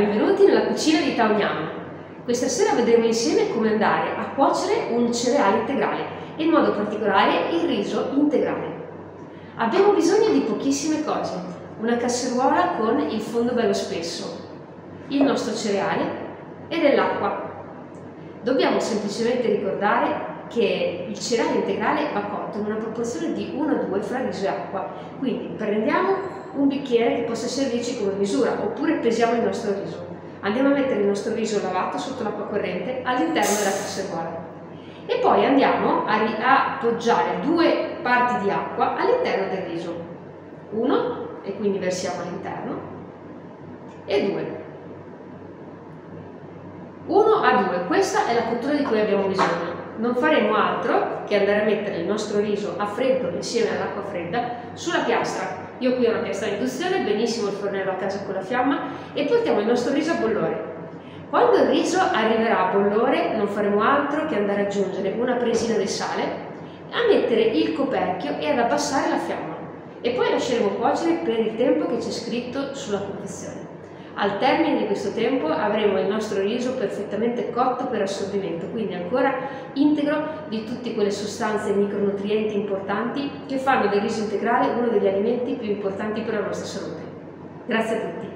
benvenuti nella cucina di Taoyang. Questa sera vedremo insieme come andare a cuocere un cereale integrale, in modo particolare il riso integrale. Abbiamo bisogno di pochissime cose, una casseruola con il fondo bello spesso, il nostro cereale e dell'acqua. Dobbiamo semplicemente ricordare che il cereale integrale va cotto in una proporzione di 1 a 2 fra riso e acqua. Quindi prendiamo un bicchiere che possa servirci come misura oppure pesiamo il nostro riso. Andiamo a mettere il nostro riso lavato sotto l'acqua corrente all'interno della casseruola e poi andiamo a appoggiare due parti di acqua all'interno del riso. Uno, e quindi versiamo all'interno, e due. Uno a due, questa è la cottura di cui abbiamo bisogno non faremo altro che andare a mettere il nostro riso a freddo insieme all'acqua fredda sulla piastra. Io qui ho una piastra induzione, benissimo il fornello a casa con la fiamma e portiamo il nostro riso a bollore. Quando il riso arriverà a bollore non faremo altro che andare ad aggiungere una presina di sale, a mettere il coperchio e ad abbassare la fiamma e poi lasceremo cuocere per il tempo che c'è scritto sulla confezione. Al termine di questo tempo avremo il nostro riso perfettamente cotto per assorbimento, quindi ancora integro di tutte quelle sostanze e micronutrienti importanti che fanno del riso integrale uno degli alimenti più importanti per la nostra salute. Grazie a tutti.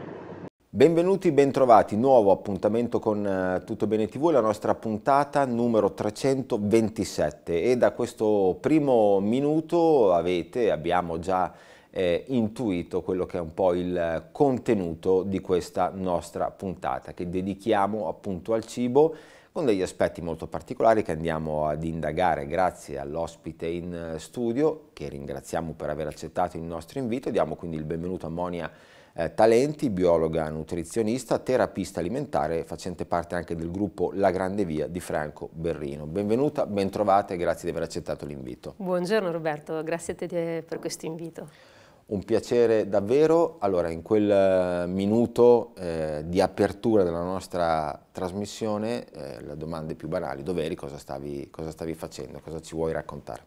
Benvenuti, bentrovati, nuovo appuntamento con uh, Tutto Bene TV, la nostra puntata numero 327 e da questo primo minuto avete, abbiamo già eh, intuito quello che è un po' il contenuto di questa nostra puntata che dedichiamo appunto al cibo con degli aspetti molto particolari che andiamo ad indagare grazie all'ospite in studio che ringraziamo per aver accettato il nostro invito. Diamo quindi il benvenuto a Monia eh, Talenti, biologa nutrizionista, terapista alimentare, facente parte anche del gruppo La Grande Via di Franco Berrino. Benvenuta, bentrovata e grazie di aver accettato l'invito. Buongiorno Roberto, grazie a te per questo invito. Un piacere davvero. Allora, in quel eh, minuto eh, di apertura della nostra trasmissione, eh, le domande più banali, dov'eri, cosa stavi, cosa stavi facendo, cosa ci vuoi raccontare?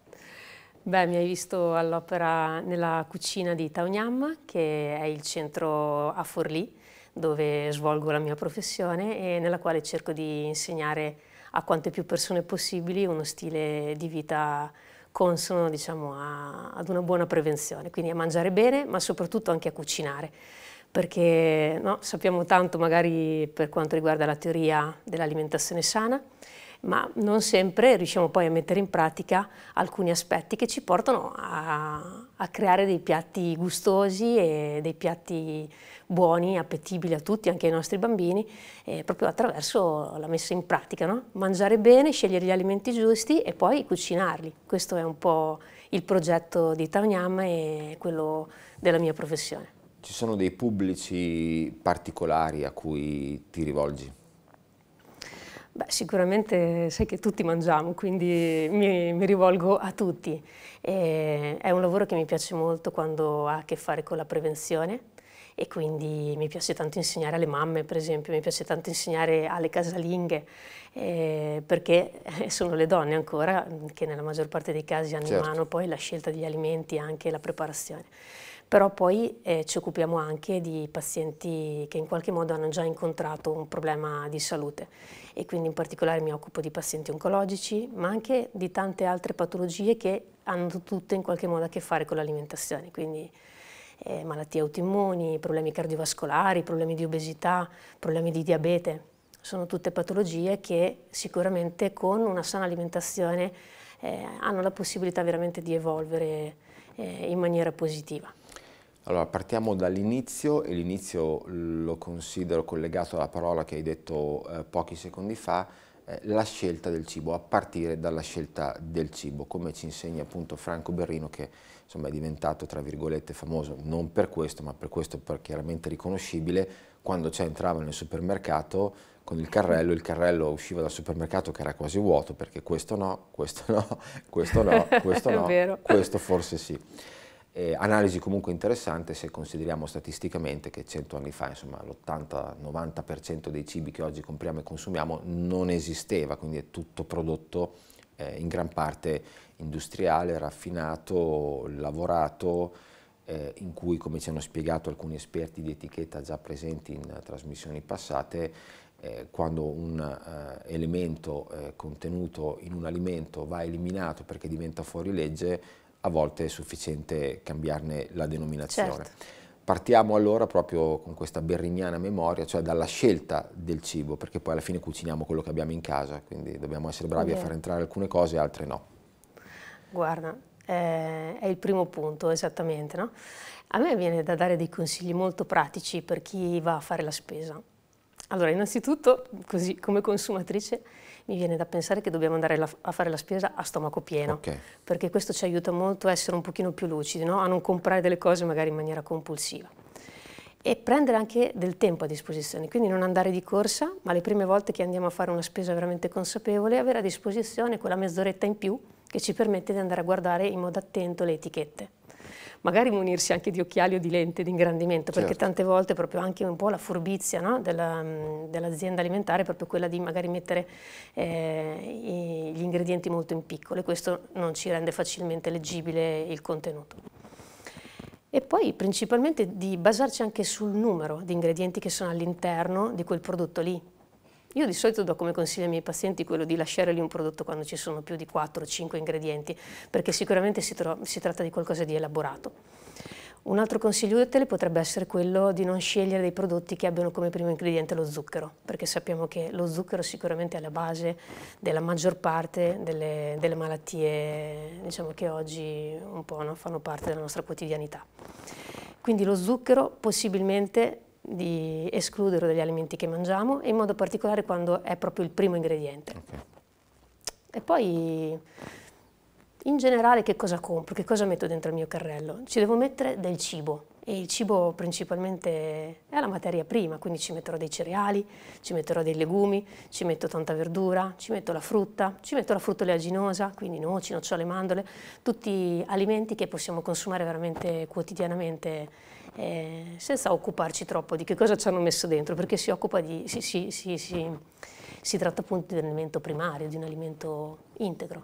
Beh, mi hai visto all'opera nella cucina di Taonyam, che è il centro a Forlì, dove svolgo la mia professione e nella quale cerco di insegnare a quante più persone possibili uno stile di vita consono diciamo, a, ad una buona prevenzione, quindi a mangiare bene ma soprattutto anche a cucinare. Perché no, sappiamo tanto magari per quanto riguarda la teoria dell'alimentazione sana, ma non sempre riusciamo poi a mettere in pratica alcuni aspetti che ci portano a, a creare dei piatti gustosi e dei piatti buoni, appetibili a tutti, anche ai nostri bambini, eh, proprio attraverso la messa in pratica. No? Mangiare bene, scegliere gli alimenti giusti e poi cucinarli. Questo è un po' il progetto di Taonyam e quello della mia professione. Ci sono dei pubblici particolari a cui ti rivolgi? Beh, sicuramente sai che tutti mangiamo, quindi mi, mi rivolgo a tutti. E è un lavoro che mi piace molto quando ha a che fare con la prevenzione e quindi mi piace tanto insegnare alle mamme, per esempio, mi piace tanto insegnare alle casalinghe, eh, perché sono le donne ancora che nella maggior parte dei casi hanno certo. in mano poi la scelta degli alimenti e anche la preparazione però poi eh, ci occupiamo anche di pazienti che in qualche modo hanno già incontrato un problema di salute e quindi in particolare mi occupo di pazienti oncologici, ma anche di tante altre patologie che hanno tutte in qualche modo a che fare con l'alimentazione, quindi eh, malattie autoimmuni, problemi cardiovascolari, problemi di obesità, problemi di diabete. Sono tutte patologie che sicuramente con una sana alimentazione eh, hanno la possibilità veramente di evolvere eh, in maniera positiva. Allora, partiamo dall'inizio e l'inizio lo considero collegato alla parola che hai detto eh, pochi secondi fa, eh, la scelta del cibo, a partire dalla scelta del cibo, come ci insegna appunto Franco Berrino che insomma, è diventato tra virgolette famoso non per questo, ma per questo per chiaramente riconoscibile, quando cioè entrava nel supermercato con il carrello, il carrello usciva dal supermercato che era quasi vuoto perché questo no, questo no, questo no, questo no, questo forse sì. Eh, analisi comunque interessante se consideriamo statisticamente che cento anni fa l'80-90% dei cibi che oggi compriamo e consumiamo non esisteva, quindi è tutto prodotto eh, in gran parte industriale, raffinato, lavorato eh, in cui, come ci hanno spiegato alcuni esperti di etichetta già presenti in trasmissioni passate, eh, quando un uh, elemento eh, contenuto in un alimento va eliminato perché diventa fuori legge, a volte è sufficiente cambiarne la denominazione. Certo. Partiamo allora proprio con questa berrignana memoria, cioè dalla scelta del cibo, perché poi alla fine cuciniamo quello che abbiamo in casa, quindi dobbiamo essere bravi okay. a far entrare alcune cose e altre no. Guarda, eh, è il primo punto, esattamente. No? A me viene da dare dei consigli molto pratici per chi va a fare la spesa. Allora, innanzitutto, così come consumatrice, mi viene da pensare che dobbiamo andare a fare la spesa a stomaco pieno, okay. perché questo ci aiuta molto a essere un pochino più lucidi, no? a non comprare delle cose magari in maniera compulsiva. E prendere anche del tempo a disposizione, quindi non andare di corsa, ma le prime volte che andiamo a fare una spesa veramente consapevole, avere a disposizione quella mezz'oretta in più che ci permette di andare a guardare in modo attento le etichette magari munirsi anche di occhiali o di lente di ingrandimento, perché certo. tante volte proprio anche un po' la furbizia no? dell'azienda dell alimentare è proprio quella di magari mettere eh, gli ingredienti molto in piccolo e questo non ci rende facilmente leggibile il contenuto. E poi principalmente di basarci anche sul numero di ingredienti che sono all'interno di quel prodotto lì, io di solito do come consiglio ai miei pazienti quello di lasciare lì un prodotto quando ci sono più di 4 o 5 ingredienti, perché sicuramente si, si tratta di qualcosa di elaborato. Un altro consiglio utile potrebbe essere quello di non scegliere dei prodotti che abbiano come primo ingrediente lo zucchero, perché sappiamo che lo zucchero sicuramente è la base della maggior parte delle, delle malattie diciamo, che oggi un po' no, fanno parte della nostra quotidianità. Quindi lo zucchero possibilmente di escluderlo dagli alimenti che mangiamo e in modo particolare quando è proprio il primo ingrediente. Okay. E poi in generale che cosa compro, che cosa metto dentro il mio carrello? Ci devo mettere del cibo e il cibo principalmente è la materia prima, quindi ci metterò dei cereali, ci metterò dei legumi, ci metto tanta verdura, ci metto la frutta, ci metto la frutta oleaginosa, quindi noci, nocciole, mandorle, tutti alimenti che possiamo consumare veramente quotidianamente eh, senza occuparci troppo di che cosa ci hanno messo dentro, perché si, di, si, si, si, si tratta appunto di un alimento primario, di un alimento integro.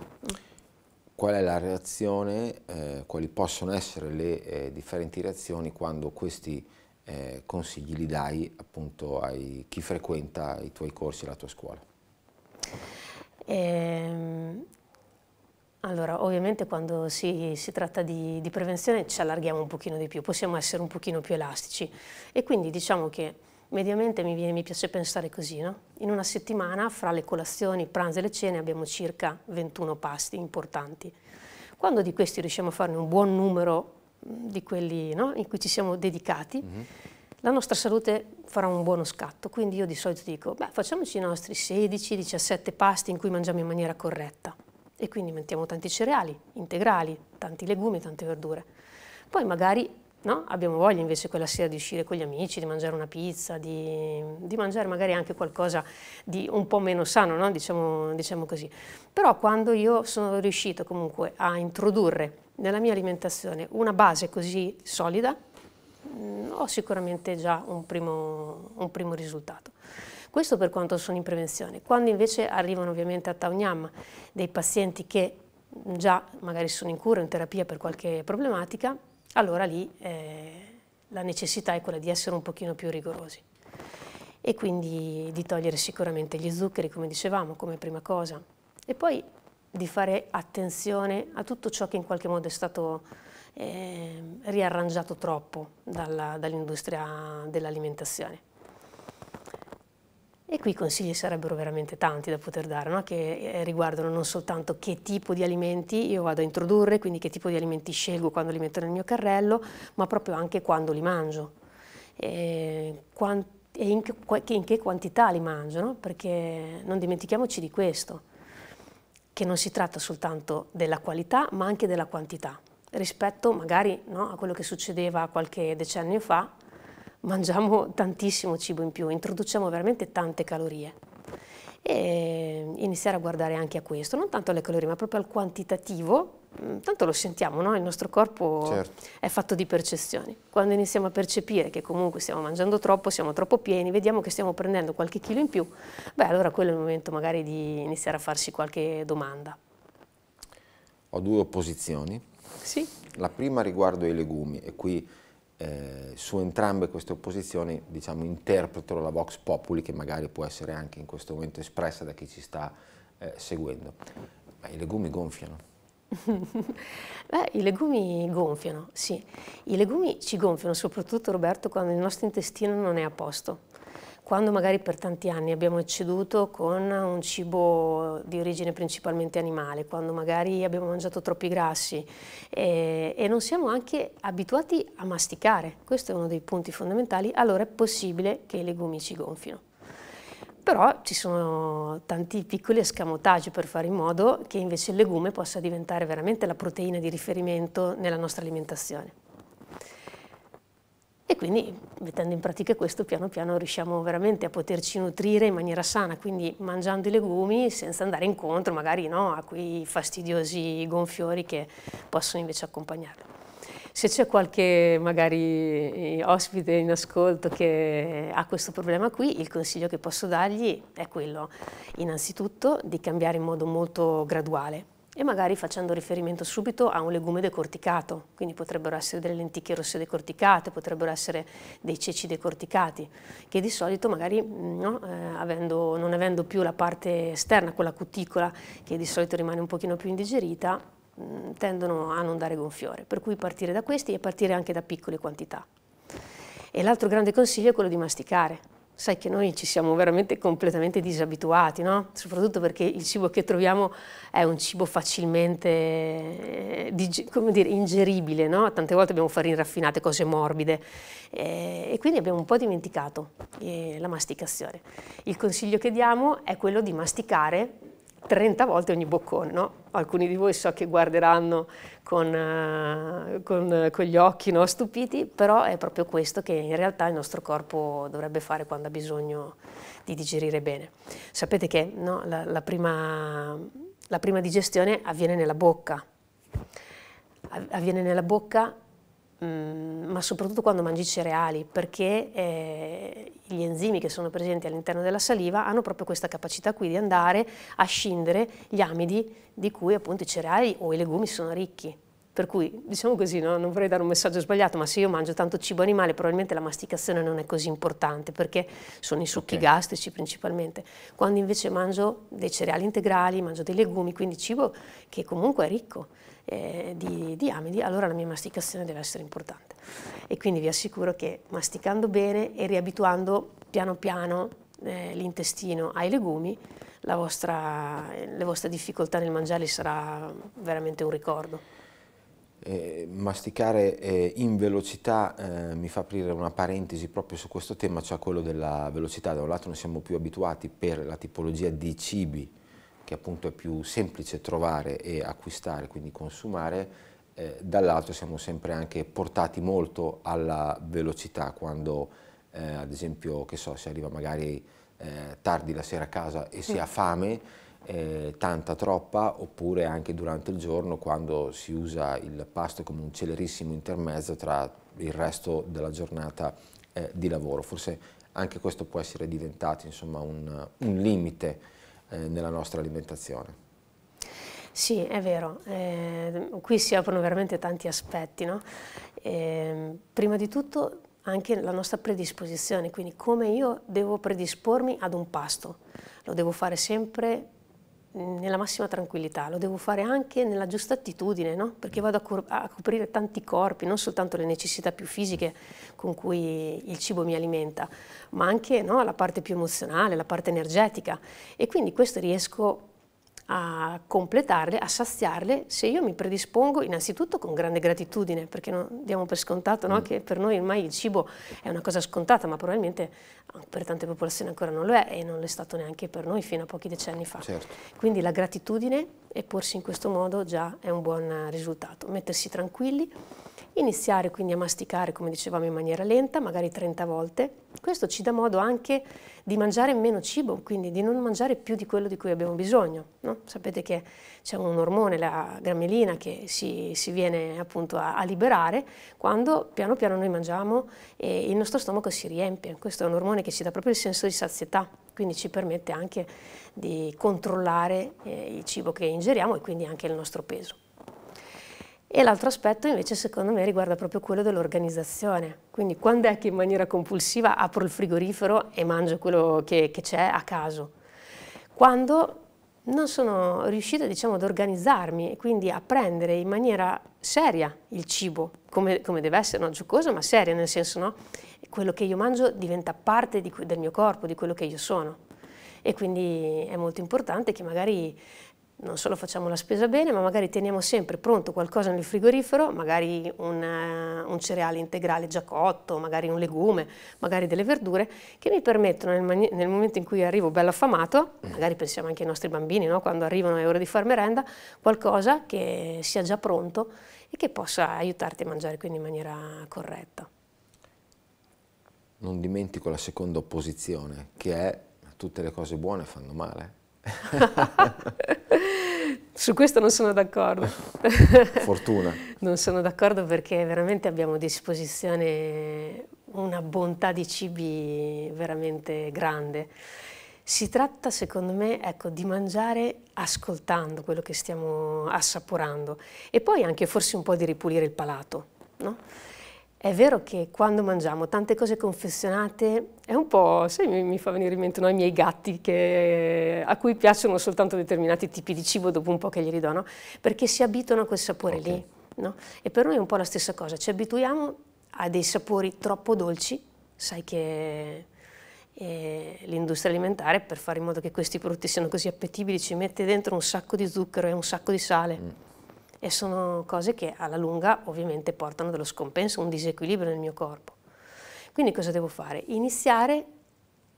Qual è la reazione, eh, quali possono essere le eh, differenti reazioni quando questi eh, consigli li dai appunto a chi frequenta i tuoi corsi e la tua scuola? Ehm, allora, ovviamente quando si, si tratta di, di, prevenzione ci allarghiamo un pochino di più, possiamo essere un pochino più elastici e quindi diciamo che mediamente mi, mi piace pensare così, no? In una settimana fra le colazioni, i pranzi e le cene abbiamo circa 21 pasti importanti. Quando di questi riusciamo a farne un buon numero di quelli no? in cui ci siamo dedicati, mm -hmm. la nostra salute farà un buono scatto. Quindi io di solito dico, beh, facciamoci i nostri 16-17 pasti in cui mangiamo in maniera corretta e quindi mettiamo tanti cereali integrali, tanti legumi, tante verdure. Poi magari no, abbiamo voglia invece quella sera di uscire con gli amici, di mangiare una pizza, di, di mangiare magari anche qualcosa di un po' meno sano, no? diciamo, diciamo così. Però quando io sono riuscito comunque a introdurre nella mia alimentazione una base così solida, mh, mm, ho sicuramente già un primo, un primo risultato. Questo per quanto sono in prevenzione. Quando invece arrivano ovviamente a Tauniam dei pazienti che già magari sono in cura, in terapia per qualche problematica, allora lì eh, la necessità è quella di essere un pochino più rigorosi e quindi di togliere sicuramente gli zuccheri, come dicevamo, come prima cosa, e poi di fare attenzione a tutto ciò che in qualche modo è stato eh, riarrangiato troppo dall'industria dell'alimentazione. E qui i consigli sarebbero veramente tanti da poter dare, no? che eh, riguardano non soltanto che tipo di alimenti io vado a introdurre, quindi che tipo di alimenti scelgo quando li metto nel mio carrello, ma proprio anche quando li mangio. E, in, che, quantità li mangio, no? perché non dimentichiamoci di questo, che non si tratta soltanto della qualità ma anche della quantità, rispetto magari no, a quello che succedeva qualche decennio fa, mangiamo tantissimo cibo in più, introduciamo veramente tante calorie e iniziare a guardare anche a questo, non tanto alle calorie ma proprio al quantitativo, mm, tanto lo sentiamo, no? il nostro corpo certo. è fatto di percezioni, quando iniziamo a percepire che comunque stiamo mangiando troppo, siamo troppo pieni, vediamo che stiamo prendendo qualche chilo in più, beh allora quello è il momento magari di iniziare a farsi qualche domanda. Ho due opposizioni. Sì. La prima riguardo i legumi e qui eh, su entrambe queste opposizioni diciamo, interpreto la Vox Populi che magari può essere anche in questo momento espressa da chi ci sta eh, seguendo. Ma I legumi gonfiano. Beh, i legumi gonfiano, sì. I legumi ci gonfiano soprattutto, Roberto, quando il nostro intestino non è a posto quando magari per tanti anni abbiamo ecceduto con un cibo di origine principalmente animale, quando magari abbiamo mangiato troppi grassi e, e non siamo anche abituati a masticare, questo è uno dei punti fondamentali, allora è possibile che i legumi ci gonfino. Però ci sono tanti piccoli escamotage per fare in modo che invece il legume possa diventare veramente la proteina di riferimento nella nostra alimentazione. E quindi mettendo in pratica questo piano piano riusciamo veramente a poterci nutrire in maniera sana, quindi mangiando i legumi senza andare incontro magari no, a quei fastidiosi gonfiori che possono invece accompagnarlo. Se c'è qualche magari ospite in ascolto che ha questo problema qui, il consiglio che posso dargli è quello innanzitutto di cambiare in modo molto graduale, e magari facendo riferimento subito a un legume decorticato, quindi potrebbero essere delle lenticchie rosse decorticate, potrebbero essere dei ceci decorticati, che di solito magari mm, no, eh, avendo, non avendo più la parte esterna, quella cuticola, che di solito rimane un pochino più indigerita, mh, mm, tendono a non dare gonfiore, per cui partire da questi e partire anche da piccole quantità. E l'altro grande consiglio è quello di masticare, Sai che noi ci siamo veramente completamente disabituati, no? soprattutto perché il cibo che troviamo è un cibo facilmente eh, dire, ingeribile, no? tante volte abbiamo farine raffinate, cose morbide eh, e quindi abbiamo un po' dimenticato eh, la masticazione. Il consiglio che diamo è quello di masticare 30 volte ogni boccone, no? Alcuni di voi so che guarderanno con, uh, con, con gli occhi no, stupiti, però è proprio questo che in realtà il nostro corpo dovrebbe fare quando ha bisogno di digerire bene. Sapete che no, la, la, prima, la prima digestione avviene nella bocca, avviene nella bocca Mm, ma soprattutto quando mangi cereali, perché eh, gli enzimi che sono presenti all'interno della saliva hanno proprio questa capacità qui di andare a scindere gli amidi di cui appunto i cereali o i legumi sono ricchi. Per cui, diciamo così, no? non vorrei dare un messaggio sbagliato, ma se io mangio tanto cibo animale probabilmente la masticazione non è così importante perché sono i succhi okay. gastrici principalmente. Quando invece mangio dei cereali integrali, mangio dei legumi, quindi cibo che comunque è ricco eh, di, di amidi, allora la mia masticazione deve essere importante. E quindi vi assicuro che masticando bene e riabituando piano piano eh, l'intestino ai legumi, vostra, le vostre difficoltà nel mangiarli sarà veramente un ricordo. Eh, masticare eh, in velocità eh, mi fa aprire una parentesi proprio su questo tema, cioè quello della velocità. Da un lato noi siamo più abituati per la tipologia di cibi che appunto è più semplice trovare e acquistare, quindi consumare, eh, dall'altro siamo sempre anche portati molto alla velocità quando eh, ad esempio, che so, si arriva magari eh, tardi la sera a casa e si ha fame, eh, tanta troppa, oppure anche durante il giorno quando si usa il pasto come un celerissimo intermezzo tra il resto della giornata eh, di lavoro. Forse anche questo può essere diventato insomma, un, un limite nella nostra alimentazione. Sì, è vero, eh, qui si aprono veramente tanti aspetti. No? Eh, prima di tutto anche la nostra predisposizione, quindi come io devo predispormi ad un pasto. Lo devo fare sempre nella massima tranquillità, lo devo fare anche nella giusta attitudine, no? perché vado a, a, coprire tanti corpi, non soltanto le necessità più fisiche con cui il cibo mi alimenta, ma anche no, la parte più emozionale, la parte energetica e quindi questo riesco a completarle, a saziarle se io mi predispongo innanzitutto con grande gratitudine, perché non diamo per scontato no? mm. che per noi ormai il cibo è una cosa scontata, ma probabilmente per tante popolazioni ancora non lo è e non l'è stato neanche per noi fino a pochi decenni fa. Certo. Quindi la gratitudine e porsi in questo modo già è un buon risultato, mettersi tranquilli Iniziare quindi a masticare, come dicevamo, in maniera lenta, magari 30 volte. Questo ci dà modo anche di mangiare meno cibo, quindi di non mangiare più di quello di cui abbiamo bisogno. No? Sapete che c'è un ormone, la grammelina, che si, si viene appunto a, a, liberare quando piano piano noi mangiamo e il nostro stomaco si riempie. Questo è un ormone che ci dà proprio il senso di sazietà, quindi ci permette anche di controllare eh, il cibo che ingeriamo e quindi anche il nostro peso. E l'altro aspetto invece secondo me riguarda proprio quello dell'organizzazione. Quindi quando è che in maniera compulsiva apro il frigorifero e mangio quello che, c'è a caso? Quando non sono riuscita diciamo, ad organizzarmi e quindi a prendere in maniera seria il cibo, come, come deve essere, non giocosa ma seria, nel senso no, quello che io mangio diventa parte di, del mio corpo, di quello che io sono. E quindi è molto importante che magari non solo facciamo la spesa bene, ma magari teniamo sempre pronto qualcosa nel frigorifero, magari un, uh, un, cereale integrale già cotto, magari un legume, magari delle verdure, che mi permettono nel, nel momento in cui arrivo bello affamato, magari pensiamo anche ai nostri bambini, no? quando arrivano è ora di far merenda, qualcosa che sia già pronto e che possa aiutarti a mangiare quindi in maniera corretta. Non dimentico la seconda opposizione, che è tutte le cose buone fanno male. Su questo non sono d'accordo. Fortuna. non sono d'accordo perché veramente abbiamo a disposizione una bontà di cibi veramente grande. Si tratta, secondo me, ecco, di mangiare ascoltando quello che stiamo assaporando e poi anche forse un po' di ripulire il palato. No? È vero che quando mangiamo tante cose confezionate è un po', sai, mi, mi fa venire in mente no, i miei gatti che, a cui piacciono soltanto determinati tipi di cibo dopo un po' che glieli do, no? perché si abituano a quel sapore okay. lì. No? E per noi è un po' la stessa cosa, ci abituiamo a dei sapori troppo dolci, sai che eh, l'industria alimentare per fare in modo che questi prodotti siano così appetibili ci mette dentro un sacco di zucchero e un sacco di sale. Mm e sono cose che alla lunga ovviamente portano dello scompenso, un disequilibrio nel mio corpo. Quindi cosa devo fare? Iniziare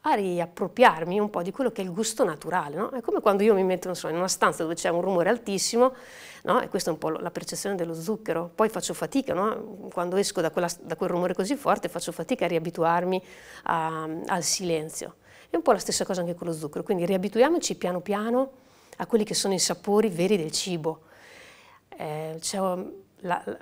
a riappropriarmi un po' di quello che è il gusto naturale. No? È come quando io mi metto so, in una stanza dove c'è un rumore altissimo, no? e questa è un po' la percezione dello zucchero, poi faccio fatica, no? quando esco da, quella, da, quel rumore così forte faccio fatica a riabituarmi a, al silenzio. È un po' la stessa cosa anche con lo zucchero, quindi riabituiamoci piano piano a quelli che sono i sapori veri del cibo eh, c'è la,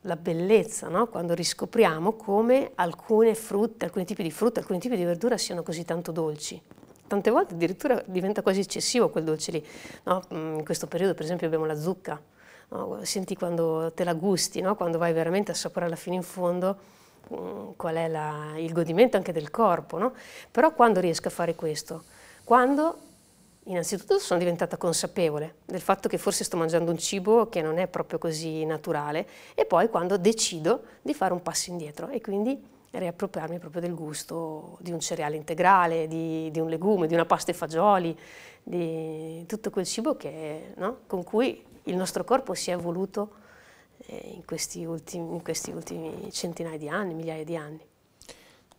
la, bellezza no? quando riscopriamo come alcune frutte, alcuni tipi di frutta, alcuni tipi di verdura siano così tanto dolci. Tante volte addirittura diventa quasi eccessivo quel dolce lì. No? Mm, in questo periodo per esempio abbiamo la zucca, no? senti quando te la gusti, quando vai veramente a assaporarla fino in fondo, mm, qual è la, il godimento anche del corpo. Però quando riesco a fare questo? Quando Innanzitutto sono diventata consapevole del fatto che forse sto mangiando un cibo che non è proprio così naturale e poi quando decido di fare un passo indietro e quindi riappropriarmi proprio del gusto di un cereale integrale, di, di un legume, di una pasta e fagioli, di tutto quel cibo che, no? con cui il nostro corpo si è evoluto eh, in, questi ultimi, in questi ultimi centinaia di anni, migliaia di anni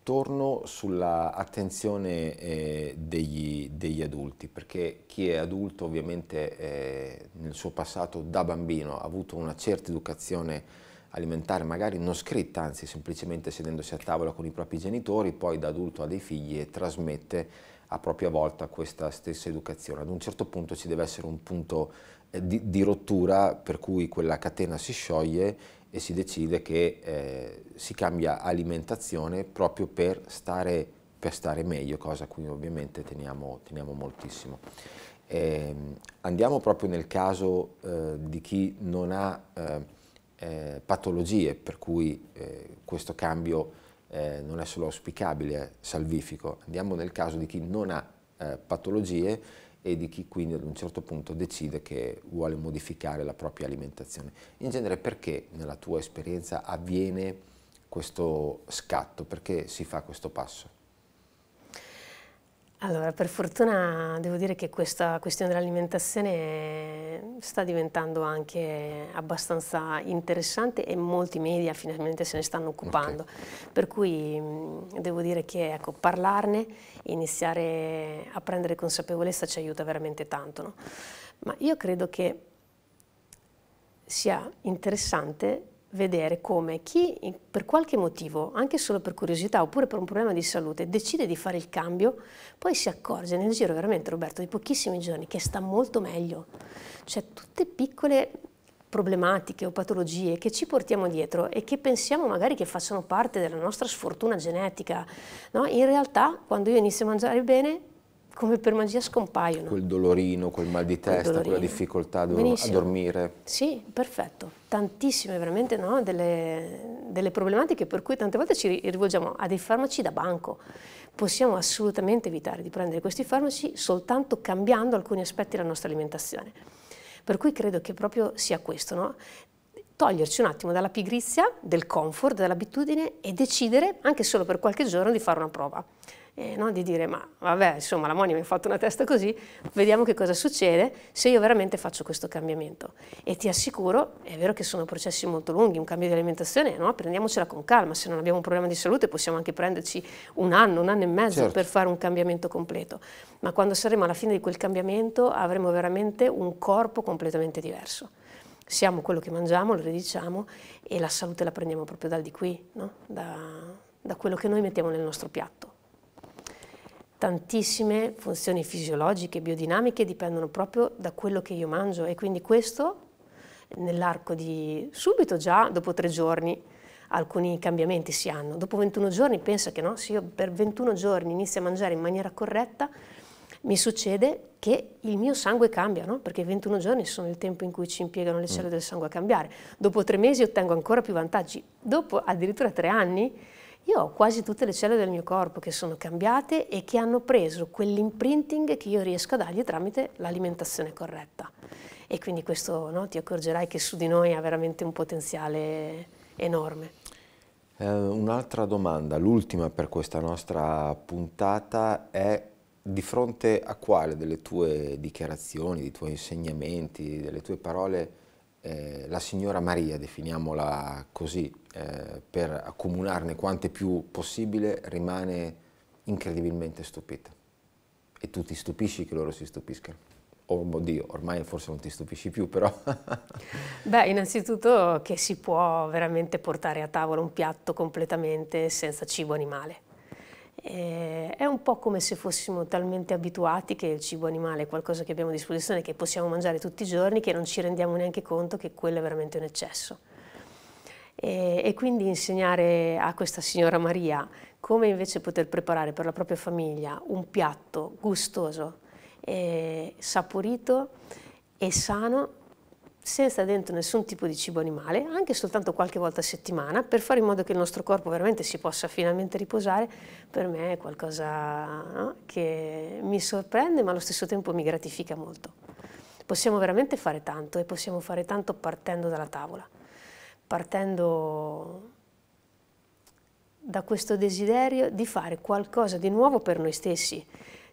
torno sull'attenzione eh, degli, degli, adulti, perché chi è adulto ovviamente eh, nel suo passato da bambino ha avuto una certa educazione alimentare, magari non scritta, anzi semplicemente sedendosi a tavola con i propri genitori, poi da adulto ha dei figli e trasmette a propria volta questa stessa educazione. Ad un certo punto ci deve essere un punto eh, di, di rottura per cui quella catena si scioglie e si decide che eh, si cambia alimentazione proprio per stare, per stare, meglio, cosa a cui ovviamente teniamo, teniamo moltissimo. Eh, andiamo proprio nel caso eh, di chi non ha eh, eh, patologie, per cui eh, questo cambio non è solo auspicabile, è salvifico. Andiamo nel caso di chi non ha patologie e di chi quindi ad un certo punto decide che vuole modificare la propria alimentazione. In genere perché nella tua esperienza avviene questo scatto, perché si fa questo passo? Allora, per fortuna devo dire che questa questione dell'alimentazione sta diventando anche abbastanza interessante e molti media finalmente se ne stanno occupando. Okay. Per cui devo dire che ecco, parlarne, iniziare a prendere consapevolezza ci aiuta veramente tanto. No? Ma io credo che sia interessante vedere come chi per qualche motivo, anche solo per curiosità oppure per un problema di salute, decide di fare il cambio, poi si accorge nel giro veramente, Roberto, di pochissimi giorni che sta molto meglio. Cioè tutte piccole problematiche o patologie che ci portiamo dietro e che pensiamo magari che facciano parte della nostra sfortuna genetica, no? in realtà quando io inizio a mangiare bene come per magia scompaiono. Quel dolorino, quel mal di testa, quella difficoltà a, a dormire. Sì, perfetto. Tantissime veramente no? delle, delle, problematiche per cui tante volte ci rivolgiamo a dei farmaci da banco. Possiamo assolutamente evitare di prendere questi farmaci soltanto cambiando alcuni aspetti della nostra alimentazione. Per cui credo che proprio sia questo, no? toglierci un attimo dalla pigrizia, del comfort, dall'abitudine e decidere anche solo per qualche giorno di fare una prova eh, no? di dire ma vabbè insomma la Moni mi ha fatto una testa così, vediamo che cosa succede se io veramente faccio questo cambiamento. E ti assicuro, è vero che sono processi molto lunghi, un cambio di alimentazione, no? prendiamocela con calma, se non abbiamo un problema di salute possiamo anche prenderci un anno, un anno e mezzo certo. per fare un cambiamento completo, ma quando saremo alla fine di quel cambiamento avremo veramente un corpo completamente diverso siamo quello che mangiamo, lo ridiciamo e la salute la prendiamo proprio dal di qui, no? da, da, quello che noi mettiamo nel nostro piatto tantissime funzioni fisiologiche e biodinamiche dipendono proprio da quello che io mangio e quindi questo nell'arco di subito già dopo tre giorni alcuni cambiamenti si hanno. Dopo 21 giorni pensa che no, se io per 21 giorni inizio a mangiare in maniera corretta mi succede che il mio sangue cambia, no? perché 21 giorni sono il tempo in cui ci impiegano le cellule del sangue a cambiare. Dopo tre mesi ottengo ancora più vantaggi. Dopo addirittura tre anni io ho quasi tutte le cellule del mio corpo che sono cambiate e che hanno preso quell'imprinting che io riesco a dargli tramite l'alimentazione corretta. E quindi questo no, ti accorgerai che su di noi ha veramente un potenziale enorme. Eh, un'altra domanda, l'ultima per questa nostra puntata è di fronte a quale delle tue dichiarazioni, dei tuoi insegnamenti, delle tue parole eh, la signora Maria, definiamola così, eh, per accomunarne quante più possibile, rimane incredibilmente stupita. E tu ti stupisci che loro si stupiscano. Oh Dio, ormai forse non ti stupisci più, però... Beh, innanzitutto che si può veramente portare a tavola un piatto completamente senza cibo animale. Eh, è un po' come se fossimo talmente abituati che il cibo animale è qualcosa che abbiamo a disposizione, che possiamo mangiare tutti i giorni, che non ci rendiamo neanche conto che quello è veramente un eccesso. E, e quindi insegnare a questa signora Maria come invece poter preparare per la propria famiglia un piatto gustoso, eh, saporito e sano senza dentro nessun tipo di cibo animale, anche soltanto qualche volta a settimana, per fare in modo che il nostro corpo veramente si possa finalmente riposare, per me è qualcosa no? che mi sorprende ma allo stesso tempo mi gratifica molto. Possiamo veramente fare tanto e possiamo fare tanto partendo dalla tavola, partendo da questo desiderio di fare qualcosa di nuovo per noi stessi.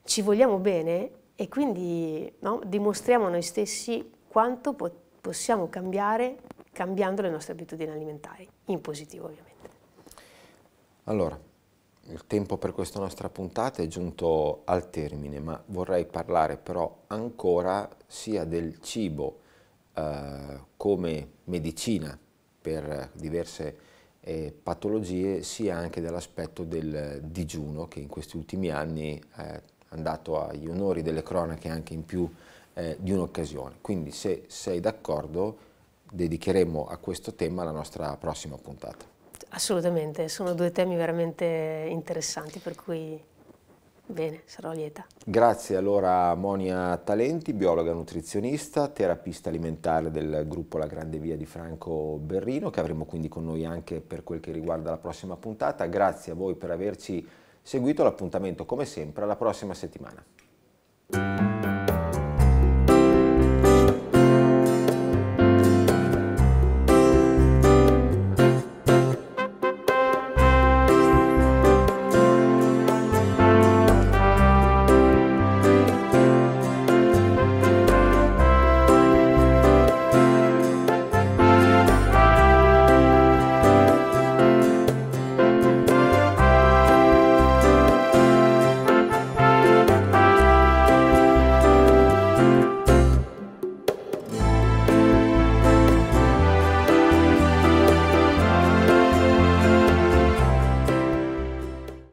Ci vogliamo bene e quindi no, dimostriamo a noi stessi quanto possiamo possiamo cambiare cambiando le nostre abitudini alimentari, in positivo ovviamente. Allora, il tempo per questa nostra puntata è giunto al termine, ma vorrei parlare però ancora sia del cibo eh, come medicina per diverse eh, patologie, sia anche dell'aspetto del digiuno che in questi ultimi anni è andato agli onori delle cronache anche in più eh, di un'occasione. Quindi se sei d'accordo dedicheremo a questo tema la nostra prossima puntata. Assolutamente, sono due temi veramente interessanti per cui bene, sarò lieta. Grazie allora a Monia Talenti, biologa nutrizionista, terapista alimentare del gruppo La Grande Via di Franco Berrino, che avremo quindi con noi anche per quel che riguarda la prossima puntata. Grazie a voi per averci seguito l'appuntamento come sempre alla prossima settimana.